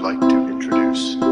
like to introduce.